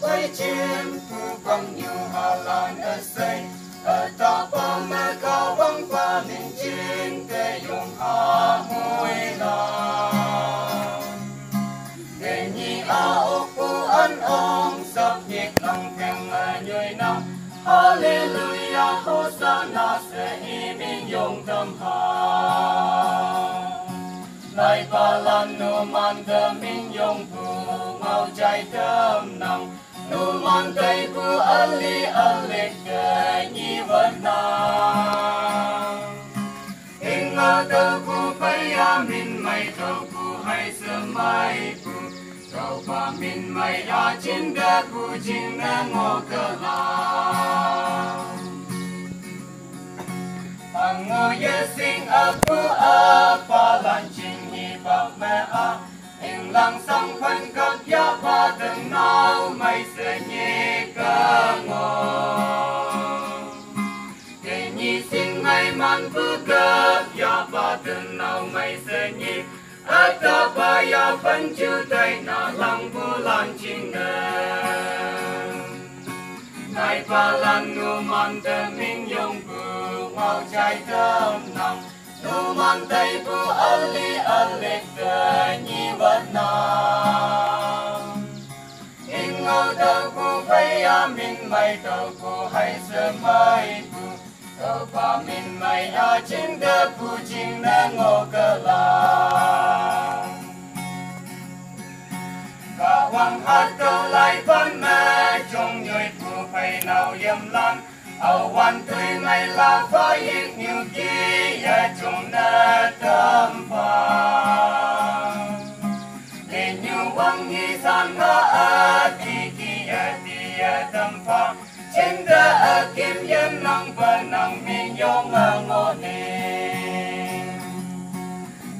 quay chim. Thu bằng nhiều hà lan ở xây. Ở ta ba mẹ cao vắng qua mình chiến để dùng hà môi lòng để nhị a ô cô ăn ong sắp nhiệt lòng kèm mà nhồi năm Hallelujah, Hosanna, sẽ y mình dùng tâm hà lại ba lan nu man thơ minh yong pu mau chạy thơm nu man tay pu ali ali ke nhi vật na hình ngơ tơ pu bay min mai tơ pu hay sơ mai pu tàu pa min mai a chin da pu chin na ngô cơ la ang ngô ye sing a pu a pa lan chin bạc mẹ lang sang phan các giá pa den nao mai se nhẹ ka ngo te ni sin ngày man bu cấp giá pa den nao mai se nhẹ ở ta ba ya phan chu tay na lang bu lan chinh nè nai pa lan nu man de min yong bu mau chai thơm nặng nu man tay bu ali ali bay min mai tơ bu hay sơ mai tu. Tơ pa min mai ya chin de pu chin na ngô cơ la. Cả hoàng hát câu lại vẫn mẹ trong người bu phải nào yếm lang. ở quan tuổi mai là phải ít nhiều chi ya chung na tâm phật để nhiều băng nghi san ma a ya ti ya tâm phật a kim yên năng và năng min yo ma ngô ni.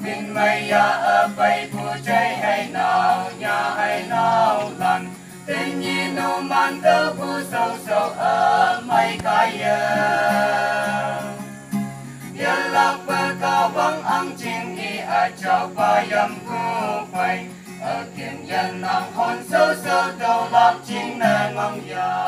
Min mai ya a bay bu trái hay nào nhà hay nào lần tên nhìn nô man tơ bu sâu sâu ở mấy cái ya lạc bờ cao vắng ăn chinh y a cho ba yam cu phải ở kim nhân năng hồn sâu sâu đầu bác chính nè ngang ya